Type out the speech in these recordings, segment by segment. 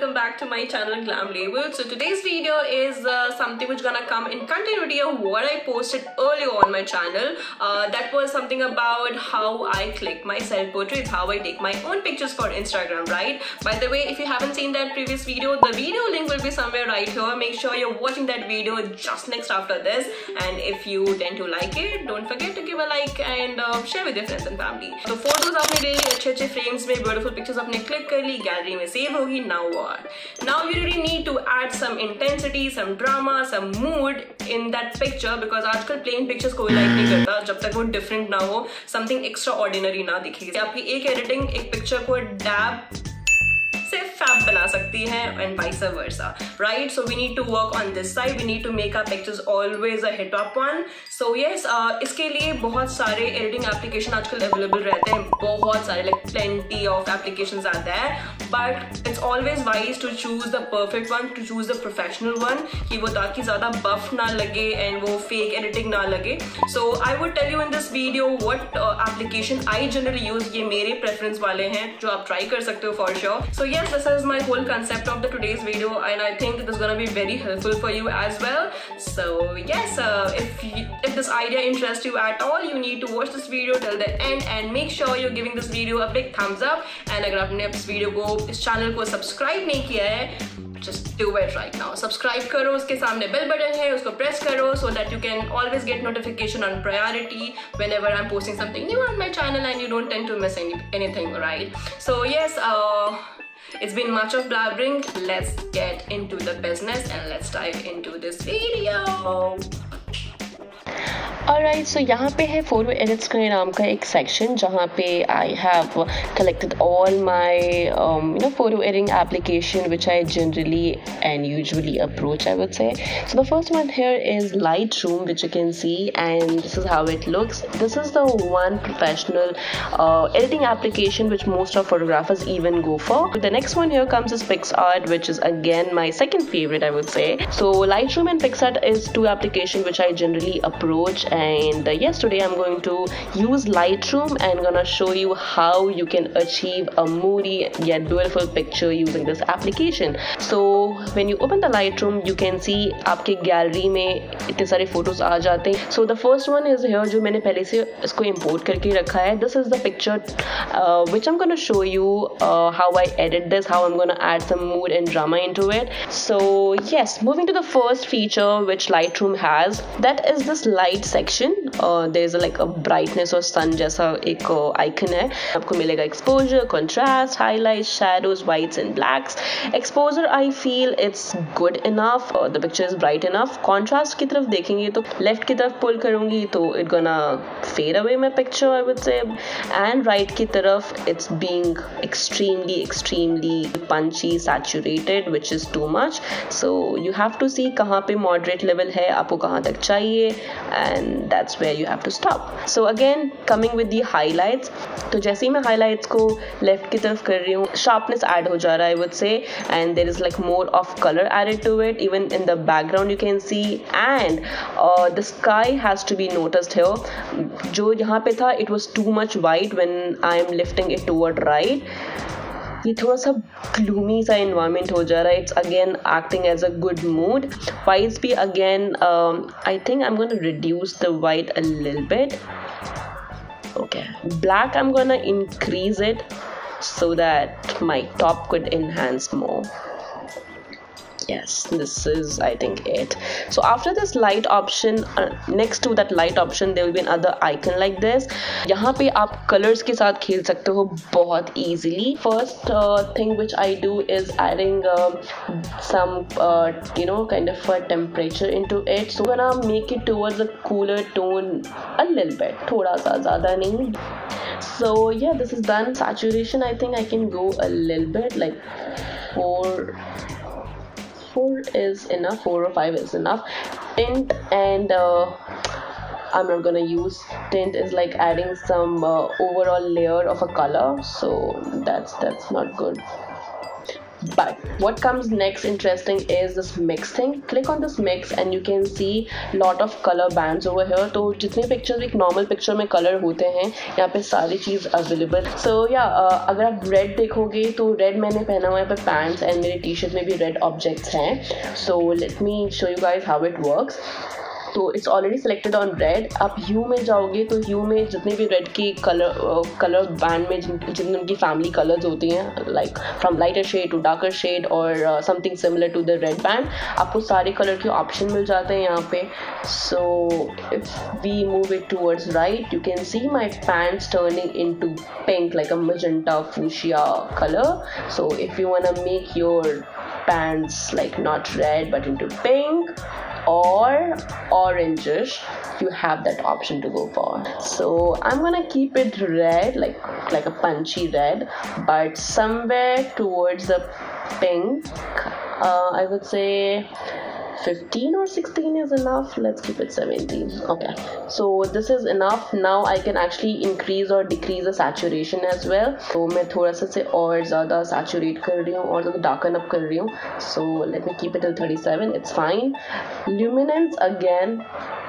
welcome back to my channel Glam Label. So today's video is uh, something which gonna come in continuity of what I posted earlier on my channel. Uh, that was something about how I click my self-portraits, how I take my own pictures for Instagram, right? By the way, if you haven't seen that previous video, the video link will be somewhere right here. Make sure you're watching that video just next after this. And if you tend to like it, don't forget to give a like and uh, share with your friends and family. So photos आपने ले ली अच्छे अच्छे frames में beautiful pictures आपने click कर ली gallery में save होगी now war. Now you really need to add some intensity, some drama, some mood in that picture because आजकल plain pictures कोई like नहीं करता। जब तक वो different ना हो something extraordinary ना दिखे। आपकी एक editing एक picture को dab फैब बना सकती है and vice versa right so we need to work on this side we need to make up pictures always a hit up one so yes इसके लिए बहुत सारे एडिटिंग एप्लीकेशन आजकल अवेलेबल रहते हैं। बहुत सारे लाइक प्लेंटी ऑफ़ एप्लीकेशन आते हैं। But it's always wise to choose the perfect one to choose the professional one कि वो ताकि ज़्यादा बफ ना लगे एंड वो फेक एडिटिंग ना लगे। So I would tell you in this video what application I general use ये मेरे प्रेफरेंस वाले हैं, जो आप ट्राई कर सकते हो for sure so yes this is my whole concept of the today's video and I think this gonna be very helpful for you as well so yes if if this idea interest you at all you need to watch this video till the end end make sure you giving this video a big thumbs up and अगर आपने इस video को इस channel को subscribe नहीं किया है just do it right now subscribe करो, उसके सामने बेल बटन है, उसको प्रेस करो so that you can always get notification on priority whenever I am posting something new on my channel and you don't tend to miss anything right so yes It's been much of blabbering. Let's get into the business and let's dive into this video. Alright, so यहाँ पे है photo edits के नाम का एक section जहाँ पे I have collected all my you know photo editing application which I generally and usually approach I would say. So the first one here is Lightroom which you can see and this is how it looks. This is the one professional uh, editing application which most of photographers even go for. The next one here comes is PixArt which is again my second favorite I would say. So Lightroom and PixArt is two applications which I generally approach and uh, yes today i'm going to use lightroom and gonna show you how you can achieve a moody yet beautiful picture using this application. So when you open the lightroom, you can see आपके gallery में इतने सारे photos आ जाते हैं। So the first one is here जो मैंने पहले से इसको इम्पोर्ट करके रखा है। This is the picture which am gonna show you how I edit this how am gonna add mood mood drama into it so yes moving to the first feature which light room that is this light section. Section there is like a brightness और sun जैसा एक icon है। आपको मिलेगा exposure contrast highlight shadows whites and blacks exposure I feel it's good enough the picture is bright enough contrast की तरफ़ देखेंगे तो लेफ़्ट की तरफ़ पुल करूँगी तो it gonna fade away my picture I would say and right की तरफ़ it's being extremely extremely punchy saturated which is too much so you have to see कहाँ पे मॉडरेट लेवल है आपको कहाँ तक चाहिए and that's where you have to stop. So, again, coming with the highlights तो जैसे ही मैं highlights को लेफ़्ट की तरफ़ कर रही हूँ शार्पनेस add हो जा रहा है I would say, and there is like more of color added to it even in the background you can see and uh, the sky has to be noticed here जो यहाँ पे था it was too much white when I am lifting it toward right ये थोड़ा सा gloomy सा environment हो जा रहा है it's again acting as a good mood wise भी again I think I am gonna reduce the white a little bit okay black i'm gonna increase it so that my top could enhance more Yes this is i think it so after this light option uh, next to that light option there will be another icon like this यहाँ पे आप colors के साथ खेल सकते हो बहुत easily first uh, thing which I do is adding uh, some uh, you know kind of a temperature into it so gonna make it towards a cooler tone a little bit थोड़ा सा ज़्यादा नहीं so yeah this is done saturation I think I can go a little bit like four 4 is enough 4 or 5 is enough. Tint and uh, I'm not gonna use tint is like adding some uh, overall layer of a color. So that's that's not good but what comes next interesting is this mix thing click on this mix and you can see lot of color bands over here. तो जितने pictures एक normal picture में colour होते हैं, यहाँ पे सारी चीज़ available so या अगर आप रेड देखोगे तो रेड मैंने पहना हुआ है पे पैंट्स एंड मेरे टी शर्ट में भी रेड ऑब्जेक्ट्स हैं. So let me show you guys how it works तो it's already selected on red आप यू में जाओगे तो यू में जितने भी रेड की कलर कलर बैंड में जिन जितने उनकी फैमिली कलर्स होती हैं like from lighter shade to darker shade और something similar to the red band आपको सारे कलर के ऑप्शन मिल जाते हैं यहाँ पे. So if we move it towards right you can see my pants turning into pink like a magenta fuchsia color. So, if you want to make your pants, like, not red, but into pink or orangish you have that option to go for. So i'm gonna keep it red like like a punchy red but somewhere towards the pink uh, i would say 15 or 16 is enough let's keep it 17 okay so this is enough now I can actually increase or decrease the saturation as well so मैं थोड़ा सा से और ज़्यादा saturate कर रही हूँ और ज़्यादा darken up कर रही हूँ so let me keep it till 37 it's fine luminance again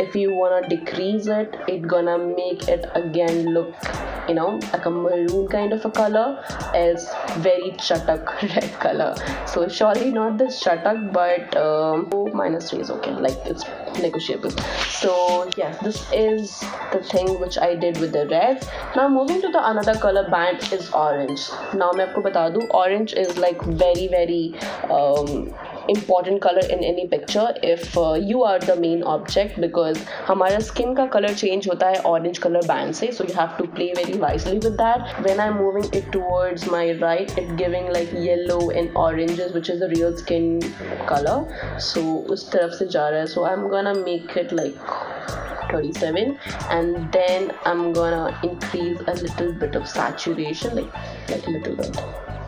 if you wanna decrease it it gonna make it again look you know like a maroon kind of a color is very chatak red color so surely not this chatak but um, oh, minus 3 is okay like it's negotiable so yeah this is the thing which I did with the red now moving to the another color band is orange now मैं आपको बता दूँ orange is like very very um, important color in any picture if uh, you are the main object because हमारा skin का color change होता है orange color band से so you have to play very wisely with that when I'm moving it towards my right it giving like yellow and oranges which is the real skin color so उस तरफ से जा रहा है so I'm gonna make it like 37 and then I'm gonna increase a little bit of saturation like like a little bit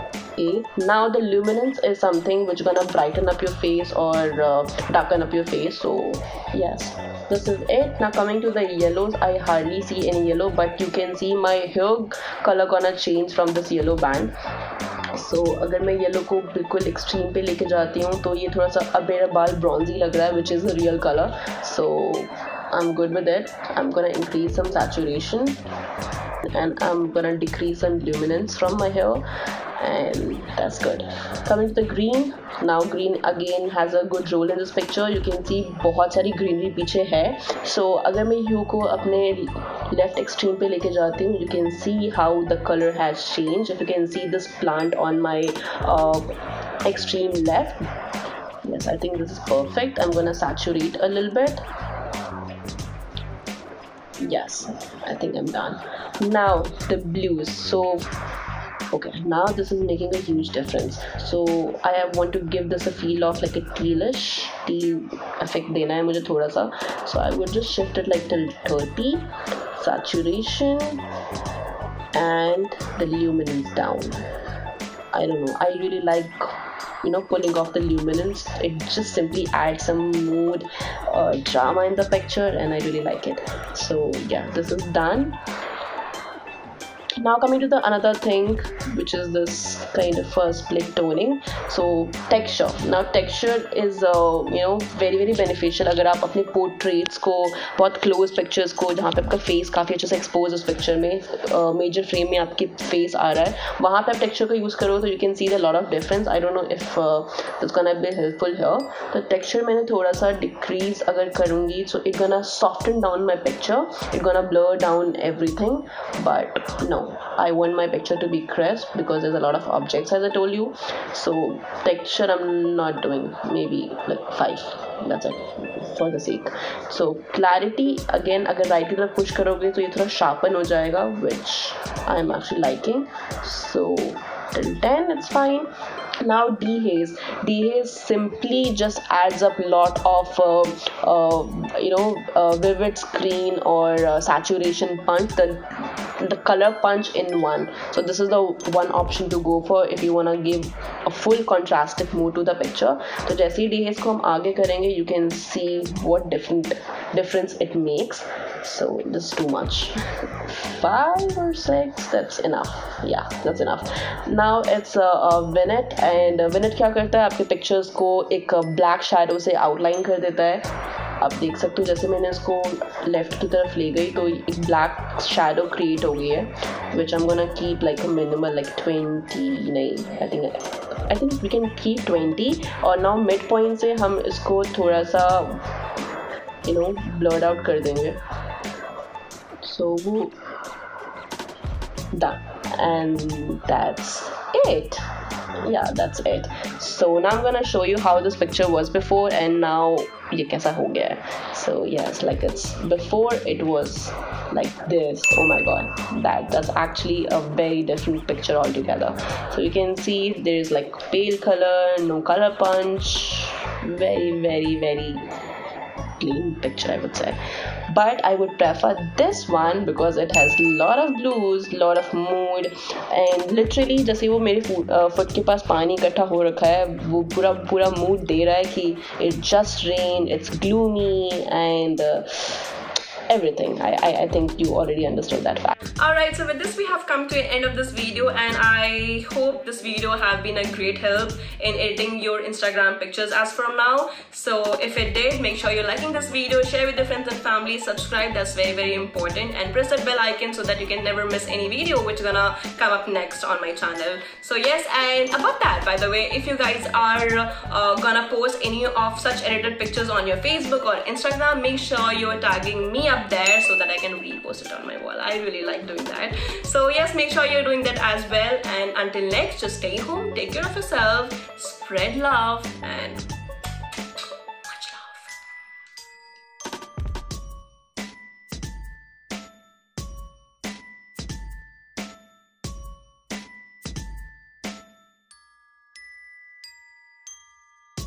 Now the luminance is something which gonna brighten up your face or uh, darken up your face so yes this is it now coming to the yellows i hardly see any yellow but you can see my hair color gonna change from this yellow band so so, अगर मैं yellow को बिल्कुल extreme पे लेके जाती हूँ तो ये थोड़ा सा अब मेरा बाल ब्रॉन्जी लग रहा है which is real colour so I am good with it I am gonna increase some saturation and I'm gonna decrease some luminance from my hair and that's good coming to the green now green again has a good role in this picture you can see बहुत सारी greenery पीछे है so अगर मैं ह्यू को अपने left extreme पे लेके जाती हूँ you can see how the color has changed if you can see this plant on my uh, extreme left yes I think this is perfect I'm gonna saturate a little bit yes I think I'm done now the blues so okay now this is making a huge difference. So I want to give this a feel of like a tealish teal effect dena hai mujhe thoda sa so I would just shift it like till 30 saturation and the luminance down. I don't know. I really like you know pulling off the luminance. It just simply adds some mood uh, drama in the picture and I really like it. So yeah this is done. Now coming to the another thing which is this kind of uh, split toning so texture now texture is uh, you know very very beneficial अगर आप अपने portraits को बहुत close pictures को जहाँ पे आपका face काफ़ी अच्छे से expose उस picture में uh, major frame में आपकी face आ रहा है वहाँ पे आप texture का use करो तो you can see the lot of difference I don't know if uh, that's gonna be helpful here तो texture मैंने थोड़ा सा decrease अगर करूँगी so it gonna soften down my picture it gonna blur down everything but no I want my picture to be crisp because there's a lot of objects as I told you so texture I'm not doing maybe like five that's it for the sake so clarity again अगर right की तरफ़ push करोगे तो ये थोड़ा sharpen हो जाएगा which I'm actually liking so till 10 it's fine now dehaze dehaze simply just adds up lot of uh, uh, you know uh, vivid screen or uh, saturation punch the the color punch in one so this is the one option to go for if you want to give a full contrastive mood to the picture so जैसे ही dehaze को हम आगे करेंगे you can see what different difference it makes so this is too much. Five or six that's enough. Yeah that's enough. Now it's a, a Vinet and Vinet क्या करता है? आपके pictures को एक black shadow से outline कर देता है। आप देख सकते हो जैसे मैंने इसको लेफ़्ट की तरफ़ ले गई तो एक ब्लैक शेडो क्रिएट हो गई है which I am gonna keep like a minimal like twenty नहीं I think I think we can keep twenty और नाउ मिड पॉइंट से हम इसको थोड़ा सा यू नो ब्लर्ड आउट कर देंगे। सो वो done and that's it yeah that's it so now i'm gonna show you how this picture was before and now ये कैसा हो गया है so yes like it's before it was like this oh my god that that's actually a very different picture altogether so you can see there is like pale color no color punch very very very clean picture I would say but I would prefer this one because it has lot of blues lot of mood and literally जैसे वो foot के पास पानी इकट्ठा हो रखा है वो पूरा पूरा मूड दे रहा है कि it just rain it's gloomy and uh, everything. I, I, I think you already understood that fact. Alright, so with this we have come to the end of this video and I hope this video have been a great help in editing your Instagram pictures as from now. So if it did, make sure you're liking this video, share with your friends and family, subscribe, that's very very important and press that bell icon so that you can never miss any video which is gonna come up next on my channel. So yes, and about that by the way, if you guys are uh, gonna post any of such edited pictures on your Facebook or Instagram, make sure you're tagging me up there so that I can repost it on my wall. I really like doing that. So yes, make sure you're doing that as well. And until next, just stay home, take care of yourself, spread love, and